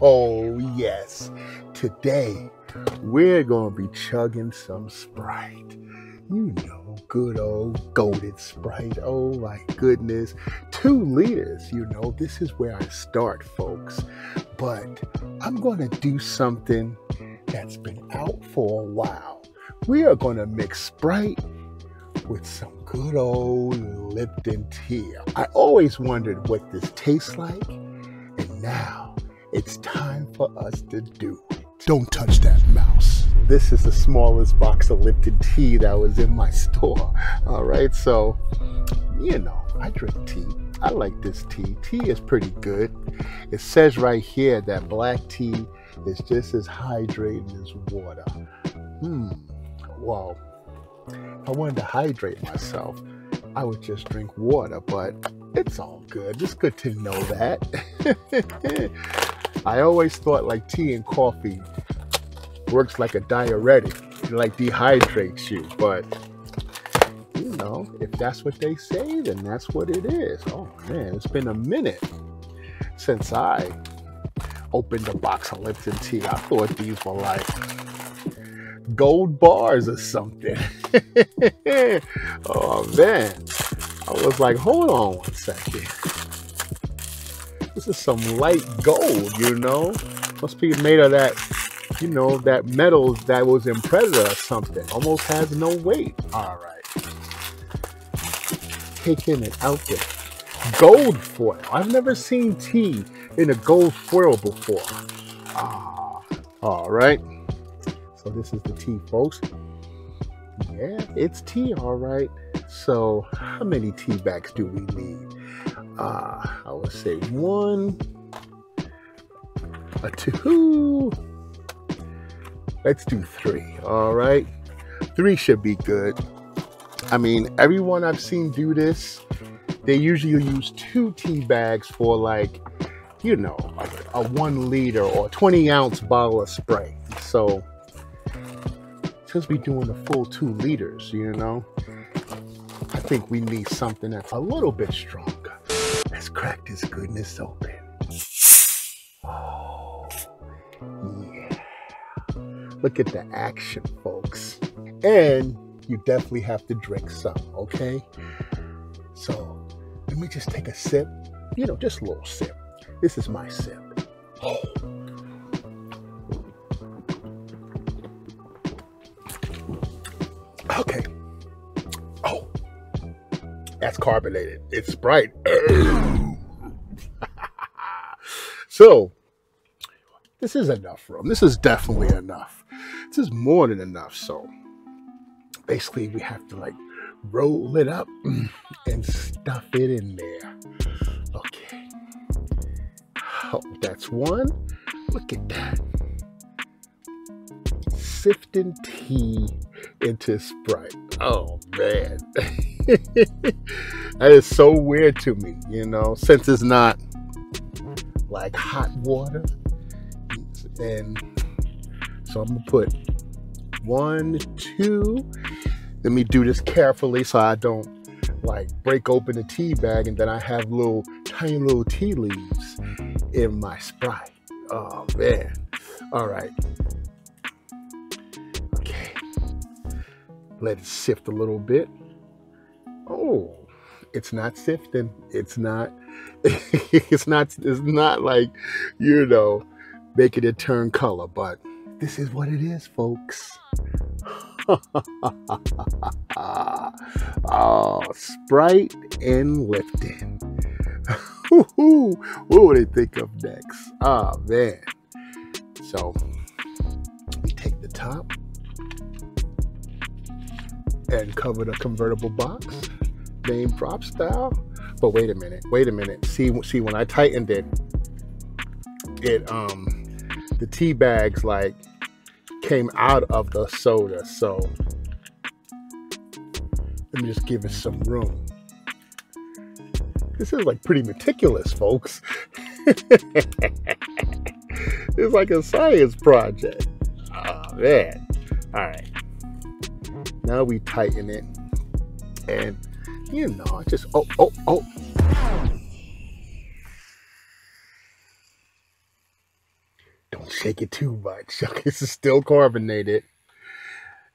Oh, yes. Today, we're going to be chugging some Sprite. You know, good old golden Sprite. Oh, my goodness. Two liters, you know, this is where I start, folks. But I'm going to do something that's been out for a while. We are going to mix Sprite with some good old Lipton tea. I always wondered what this tastes like, and now it's time for us to do it. Don't touch that mouse. This is the smallest box of Lipton tea that was in my store. All right, so, you know, I drink tea. I like this tea. Tea is pretty good. It says right here that black tea is just as hydrating as water. Hmm, well, if I wanted to hydrate myself, I would just drink water, but it's all good. It's good to know that. I always thought like tea and coffee works like a diuretic, like dehydrates you, but you know, if that's what they say, then that's what it is. Oh man, it's been a minute since I opened a box of Lipton tea. I thought these were like gold bars or something. oh man. I was like, hold on one second. This is some light gold, you know? Must be made of that, you know, that metal that was in Predator or something. Almost has no weight. All right. Taking it out there. Gold foil. I've never seen tea in a gold foil before. Ah, all right. So this is the tea, folks. Yeah, it's tea, all right. So how many tea bags do we need? Uh, I would say one, a two. Let's do three, all right. Three should be good. I mean, everyone I've seen do this, they usually use two tea bags for like, you know, a, a one liter or 20 ounce bottle of spray. So since we're doing the full two liters, you know, I think we need something that's a little bit stronger. Let's crack this goodness open. Oh, yeah. Look at the action, folks. And you definitely have to drink some, okay? So let me just take a sip. You know, just a little sip. This is my sip. Oh. Okay. Oh, that's carbonated. It's Sprite. so, this is enough room. This is definitely enough. This is more than enough. So, basically, we have to like roll it up and stuff it in there. Okay. Oh, that's one. Look at that. Sifting tea into Sprite. Oh man. that is so weird to me, you know, since it's not like hot water. And so I'm gonna put one, two. Let me do this carefully so I don't like break open the tea bag and then I have little tiny little tea leaves in my Sprite. Oh man. All right. Okay. Let it sift a little bit. Oh, it's not sifting. It's not, it's not, it's not like, you know, making it turn color, but this is what it is, folks. oh, Sprite and Lipton. what would they think of next? Oh, man. So, we take the top and cover the convertible box, name prop style. But wait a minute, wait a minute. See, see, when I tightened it, it um, the tea bags like came out of the soda. So let me just give it some room. This is like pretty meticulous, folks. it's like a science project. Oh man. All right. Now we tighten it. And, you know, just, oh, oh, oh. don't shake it too much. Okay, this is still carbonated.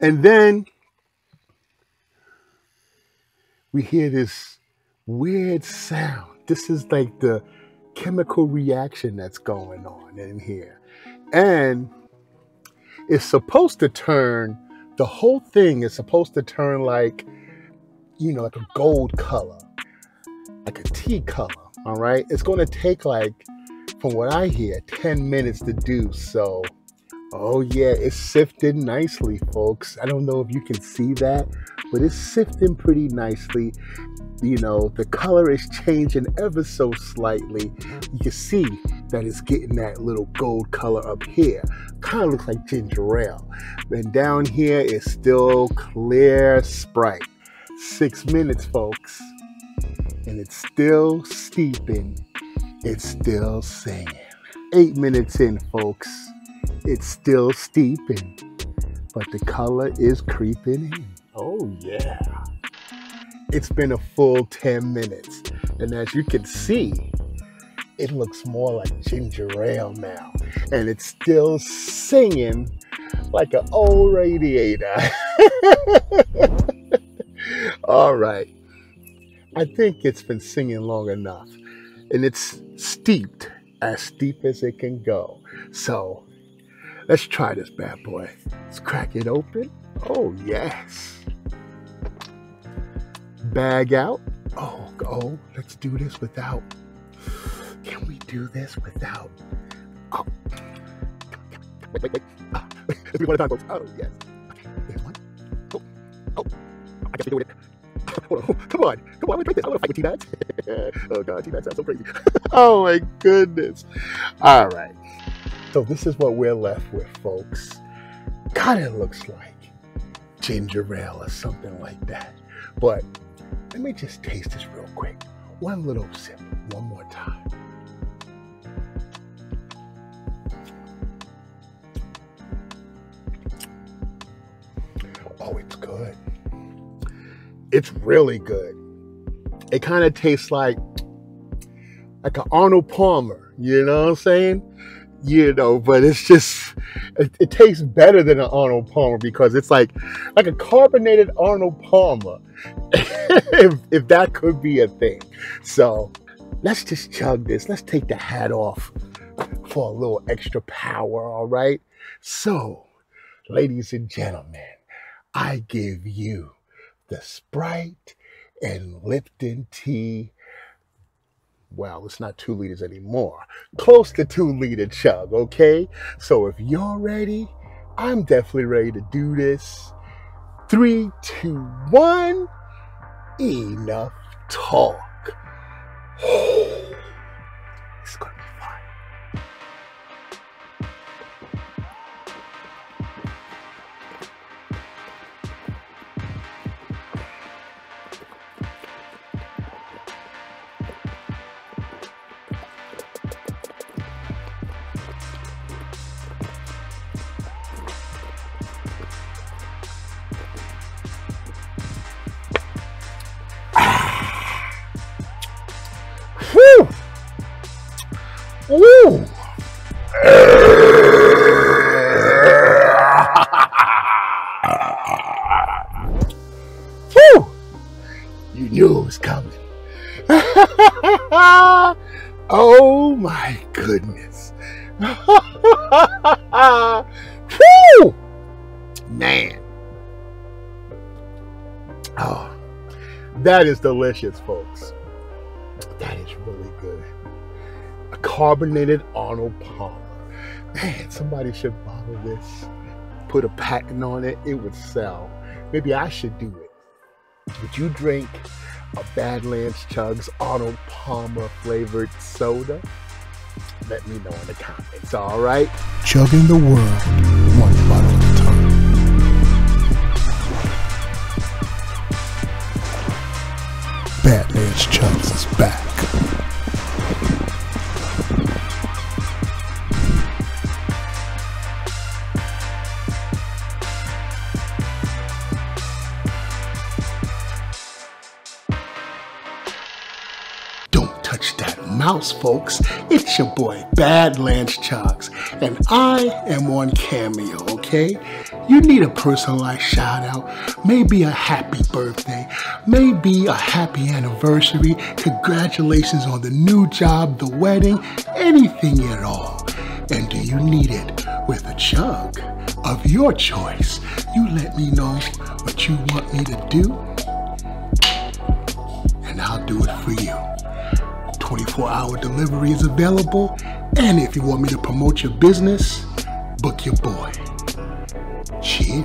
And then we hear this weird sound. This is like the chemical reaction that's going on in here. And it's supposed to turn, the whole thing is supposed to turn like, you know, like a gold color, like a tea color. All right. It's going to take like, from what I hear, 10 minutes to do. So, oh yeah, it's sifted nicely, folks. I don't know if you can see that, but it's sifting pretty nicely you know, the color is changing ever so slightly. You can see that it's getting that little gold color up here. Kind of looks like ginger ale. And down here is still clear Sprite. Six minutes, folks. And it's still steeping. It's still singing. Eight minutes in, folks. It's still steeping. But the color is creeping in. Oh, yeah it's been a full 10 minutes. And as you can see, it looks more like ginger ale now. And it's still singing like an old radiator. All right. I think it's been singing long enough. And it's steeped, as steep as it can go. So let's try this bad boy. Let's crack it open. Oh, yes bag out. Oh, oh, let's do this without. Can we do this without? Oh, wait, wait, wait. Ah, let's be one at a time, folks. Oh, yes. Okay, one. Oh, oh, I guess we're doing it. Come on, come on, let me drink this. I want to fight with T-Bags. oh, God, T-Bags sounds so crazy. oh, my goodness. All right. So this is what we're left with, folks. God, it looks like ginger ale or something like that. But let me just taste this real quick. One little sip, one more time. It's really good. It kind of tastes like like an Arnold Palmer, you know what I'm saying? You know, but it's just it, it tastes better than an Arnold Palmer because it's like like a carbonated Arnold Palmer if, if that could be a thing. So let's just chug this. Let's take the hat off for a little extra power, all right? So, ladies and gentlemen, I give you the Sprite and Lipton tea. Well, it's not two liters anymore. Close to two liter chug, okay? So if you're ready, I'm definitely ready to do this. Three, two, one. Enough talk. Oh. oh my goodness. Man. Oh, that is delicious, folks. That is really good A carbonated Arnold Palmer. Man, somebody should bottle this, put a patent on it, it would sell. Maybe I should do it. Would you drink a Badlands Chugs Arnold Palmer flavored soda? Let me know in the comments, all right? Chugging the world one bottle at a time. Badlands Chugs is back. Mouse, folks. It's your boy, Badlands Chugs, and I am on Cameo, okay? You need a personalized shout out, maybe a happy birthday, maybe a happy anniversary, congratulations on the new job, the wedding, anything at all. And do you need it with a chug of your choice? You let me know what you want me to do, and I'll do it for you. 24 hour delivery is available. And if you want me to promote your business, book your boy. Cheers.